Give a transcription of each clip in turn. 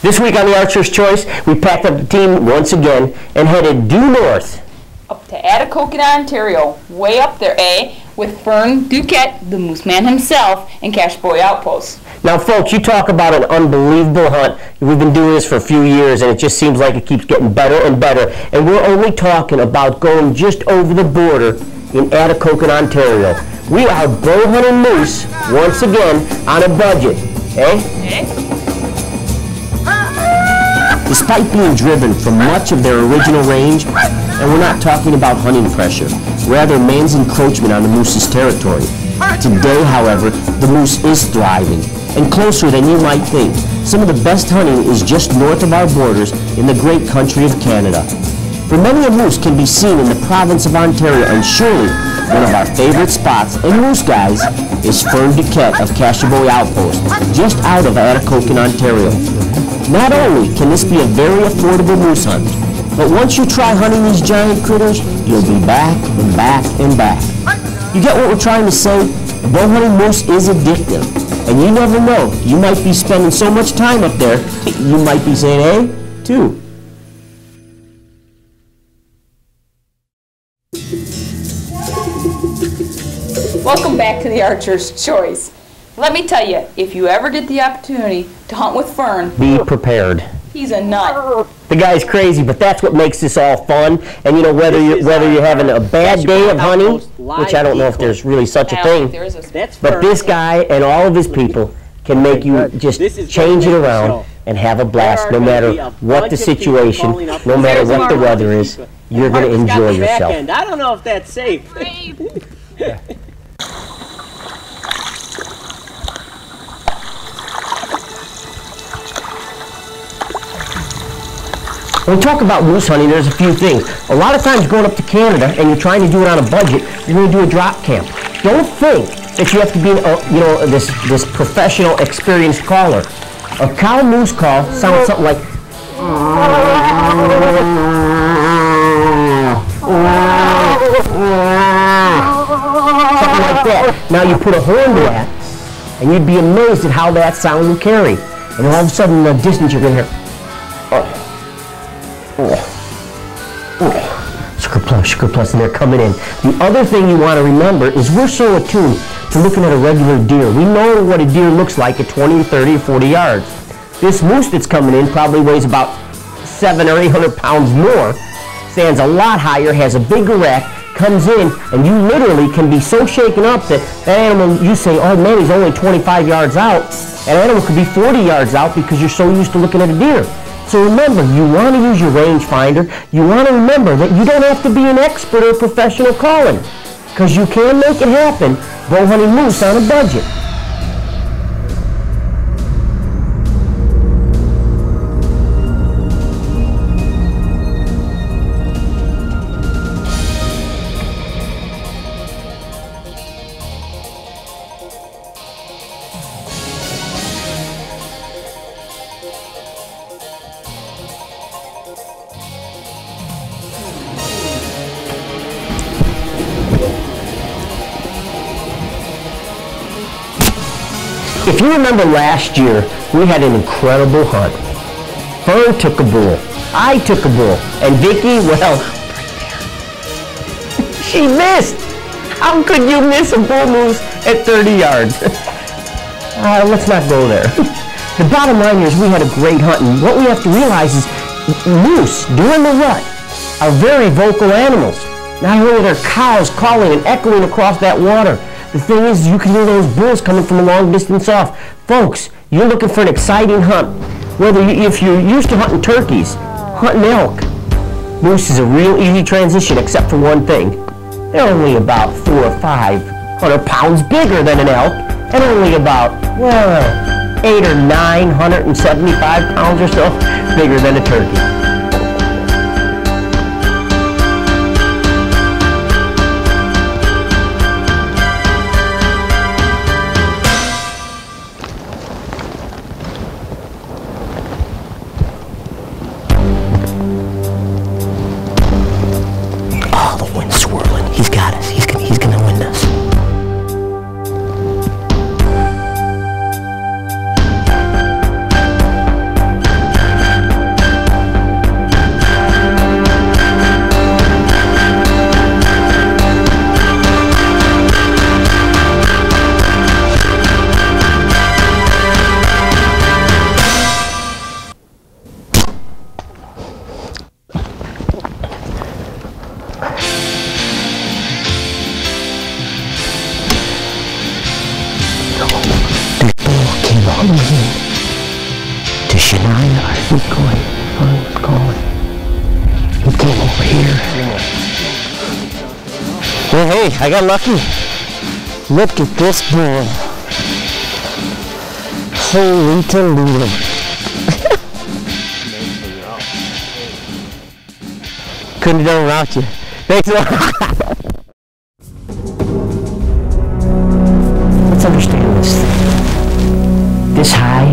This week on the Archer's Choice, we packed up the team once again and headed due north. Up to Atikokan, Ontario, way up there, eh? With Fern Duquette, the Moose Man himself, and Cashaboie Outpost. Now, folks, you talk about an unbelievable hunt. We've been doing this for a few years, and it just seems like it keeps getting better and better. And we're only talking about going just over the border in Atikokan, Ontario. We are bow hunting moose once again on a budget, eh? Eh? Despite being driven from much of their original range, and we're not talking about hunting pressure, rather man's encroachment on the moose's territory. Today, however, the moose is thriving, and closer than you might think. Some of the best hunting is just north of our borders in the great country of Canada. For many a moose can be seen in the province of Ontario, and surely one of our favorite spots in moose guys is Fern Duquette of Cashaboie Outpost, just out of Atikokan, Ontario. Not only can this be a very affordable moose hunt, but once you try hunting these giant critters, you'll be back and back and back. You get what we're trying to say? Bow hunting moose is addictive. And you never know, you might be spending so much time up there, you might be saying, hey, too. Welcome back to the Archer's Choice. Let me tell you, if you ever get the opportunity to hunt with Fern, Be prepared. he's a nut. The guy's crazy, but that's what makes this all fun. And you know, whether you whether you're having a bad day of hunting, which I don't know if there's really such a thing, there is a That's but this guy and all of his people can make you just change it gonna make the around and have a blast, no matter gonna be a what the situation, no matter what the weather is, you're going to Mark's got enjoy the back yourself. end. I don't know if that's safe. When we talk about moose hunting, there's a few things. A lot of times going up to Canada and you're trying to do it on a budget, you're going to do a drop camp. Don't think that you have to be, a, you know, this this professional, experienced caller. A cow moose call sounds something like. Something like that. Now you put a horn to that, and you'd be amazed at how that sound will carry. And all of a sudden, in the distance, you're going to hear. Sugar Sugar Plus, and they're coming in. The other thing you want to remember is we're so attuned to looking at a regular deer. We know what a deer looks like at 20, 30, 40 yards. This moose that's coming in probably weighs about seven or 800 pounds more, stands a lot higher, has a bigger rack, comes in, and you literally can be so shaken up that that animal, you say, oh man, he's only 25 yards out. An animal could be 40 yards out because you're so used to looking at a deer. So remember, you want to use your rangefinder. You want to remember that you don't have to be an expert or professional caller because you can make it happen bow hunting moose on a budget. If you remember last year, we had an incredible hunt. Fern took a bull. I took a bull. And Vicki, well, she missed. How could you miss a bull moose at 30 yards? uh, let's not go there. the bottom line is we had a great hunt, and what we have to realize is moose during the rut are very vocal animals. Not only are there cows calling and echoing across that water, the thing is you can hear those bulls coming from a long distance off. Folks, you're looking for an exciting hunt. Whether you, if you're used to hunting turkeys, hunting elk, moose is a real easy transition except for one thing. They're only about four or five hundred pounds bigger than an elk, and only about, well, eight or nine hundred and seventy-five pounds or so bigger than a turkey. Well, hey, I got lucky. Look at this bull. Holy Toledo. Couldn't have done without you. Thanks. Let's understand this. thing. This high,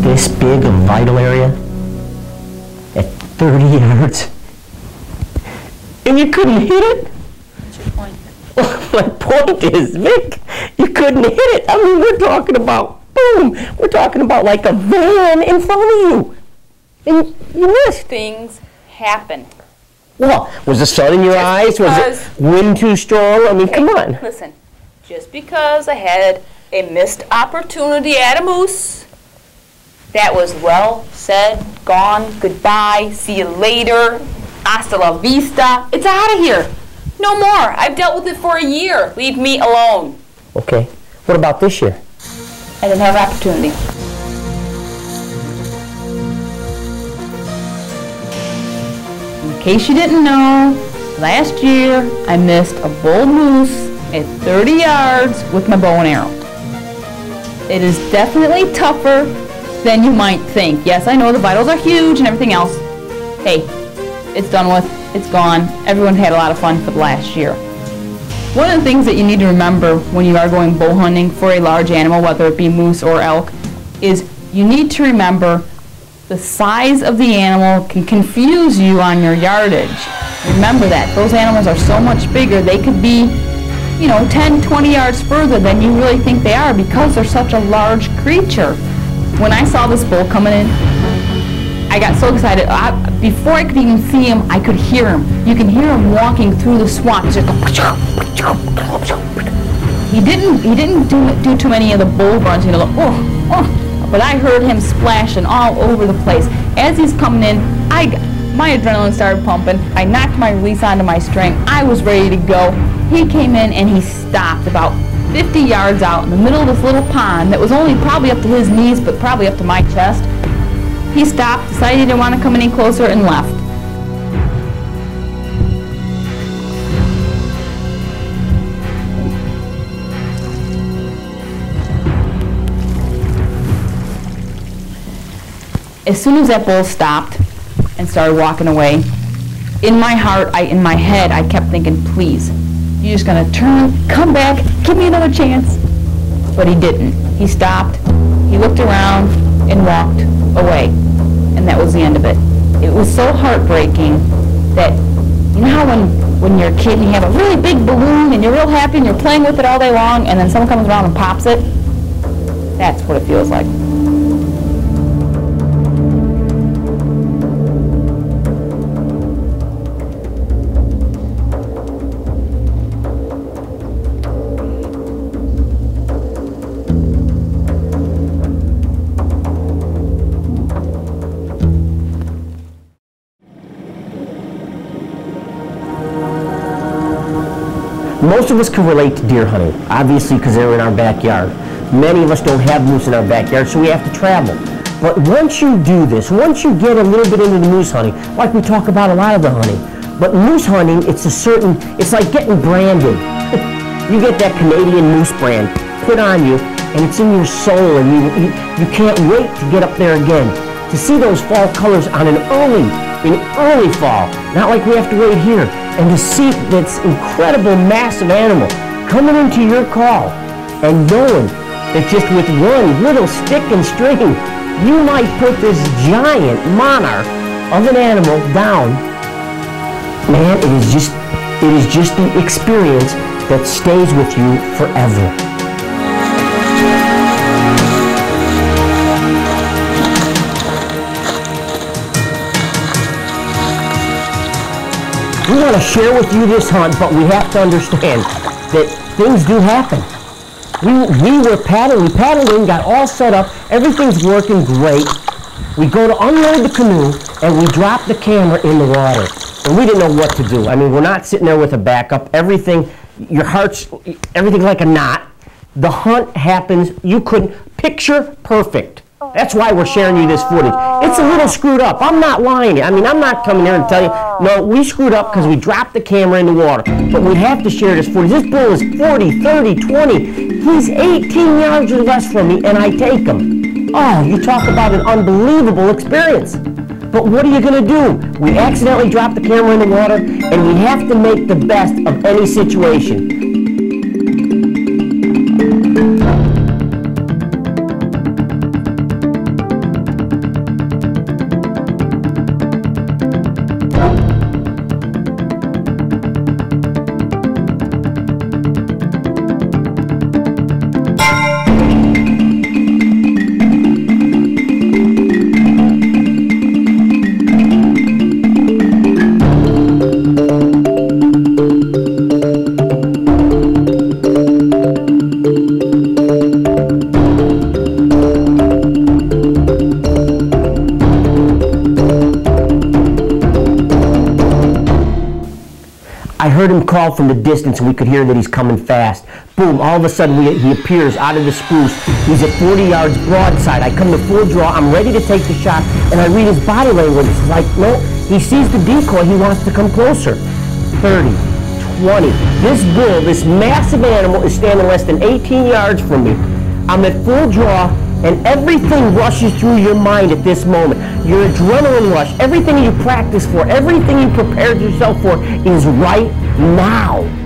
this big a vital area, at 30 yards, and you couldn't hit it? What's your point? My point is, Vic, you couldn't hit it. I mean, we're talking about, boom, we're talking about like a van in front of you. And you missed. Things happen. Well, was the sun in your eyes? Was it wind too strong? I mean, come on. Listen, just because I had a missed opportunity at a moose, that was well said, gone, goodbye, see you later, hasta la vista. It's out of here. No more. I've dealt with it for a year. Leave me alone. Okay. What about this year? I didn't have an opportunity. In case you didn't know, last year I missed a bull moose at 30 yards with my bow and arrow. It is definitely tougher than you might think. Yes, I know the vitals are huge and everything else. Hey, it's done with. It's gone. Everyone had a lot of fun for the last year. One of the things that you need to remember when you are going bow hunting for a large animal, whether it be moose or elk, is you need to remember the size of the animal can confuse you on your yardage. Remember that. Those animals are so much bigger, they could be, you know, 10, 20 yards further than you really think they are because they're such a large creature. When I saw this bull coming in, I got so excited. I, before I could even see him, I could hear him. You can hear him walking through the swamp. He's he didn't. He didn't do, do too many of the bull runs. You know, like, oh, oh. But I heard him splashing all over the place as he's coming in. I, my adrenaline started pumping. I knocked my release onto my string. I was ready to go. He came in and he stopped about 50 yards out in the middle of this little pond that was only probably up to his knees, but probably up to my chest. He stopped, decided he didn't want to come any closer, and left. As soon as that bull stopped and started walking away, in my heart, I, in my head, I kept thinking, please, you're just gonna turn, come back, give me another chance. But he didn't. He stopped, he looked around, and walked away. And that was the end of it. It was so heartbreaking that, you know how when, when you're a kid and you have a really big balloon and you're real happy and you're playing with it all day long and then someone comes around and pops it? That's what it feels like. Most of us can relate to deer hunting, obviously because they're in our backyard. Many of us don't have moose in our backyard, so we have to travel. But once you do this, once you get a little bit into the moose hunting, like we talk about a lot of the hunting, but moose hunting, it's a certain, it's like getting branded. you get that Canadian moose brand put on you, and it's in your soul, and you, you, you can't wait to get up there again. To see those fall colors on an early, in early fall, not like we have to wait here, and to see this incredible massive animal coming into your call, and knowing that just with one little stick and string, you might put this giant monarch of an animal down. Man, it is just, it is just the experience that stays with you forever. Want to share with you this hunt, but we have to understand that things do happen. We, we were paddling, we paddled in, got all set up, everything's working great. We go to unload the canoe, and we drop the camera in the water. And we didn't know what to do. I mean, we're not sitting there with a backup. Everything, your heart's, everything's like a knot. The hunt happens, you couldn't, picture perfect. That's why we're sharing you this footage. It's a little screwed up. I'm not lying. I mean, I'm not coming here and tell you, no, we screwed up because we dropped the camera in the water. But we have to share this footage. This bull is 40, 30, 20. He's 18 yards or less from me, and I take him. Oh, you talk about an unbelievable experience. But what are you going to do? We accidentally dropped the camera in the water, and we have to make the best of any situation. Heard him call from the distance and we could hear that he's coming fast. Boom, all of a sudden we, he appears out of the spruce. He's at 40 yards broadside. I come to full draw, I'm ready to take the shot, and I read his body language. It's like, no, he sees the decoy, he wants to come closer. 30, 20. This bull, this massive animal is standing less than 18 yards from me. I'm at full draw, and everything rushes through your mind at this moment. Your adrenaline rush, everything you practiced for, everything you prepared yourself for is right now.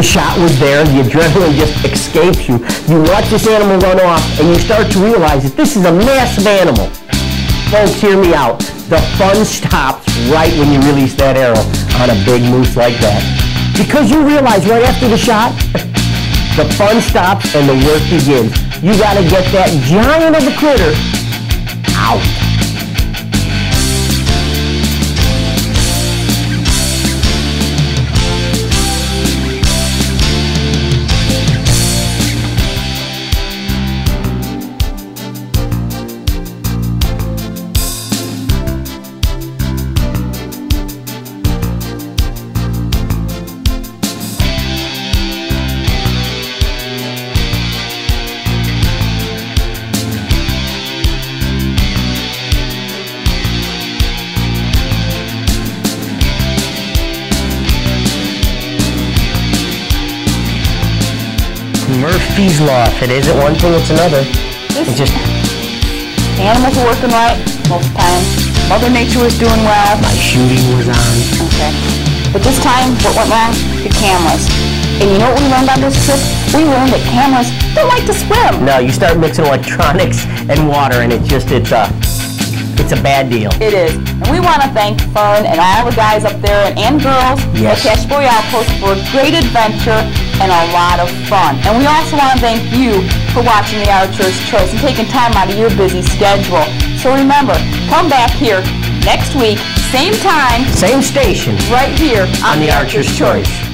The shot was there, the adrenaline just escapes you. You watch this animal run off and you start to realize that this is a massive animal. Folks, hear me out. The fun stops right when you release that arrow on a big moose like that. Because you realize right after the shot, the fun stops and the work begins. You gotta get that giant of a critter out. Murphy's Law. If it isn't one thing, it's another. It's just Animals are working right most of the time. Mother Nature was doing well. my shooting was on. Okay. But this time, what went wrong? The cameras. And you know what we learned on this trip? We learned that cameras don't like to swim. No, you start mixing electronics and water, and it just it's a it's a bad deal. It is. And we want to thank Fern and all the guys up there and, and girls Yes. at Cashaboie Outpost for a great adventure and a lot of fun. And we also want to thank you for watching the Archer's Choice and taking time out of your busy schedule. So remember, come back here next week, same time, Same station right here on the Archer's Choice.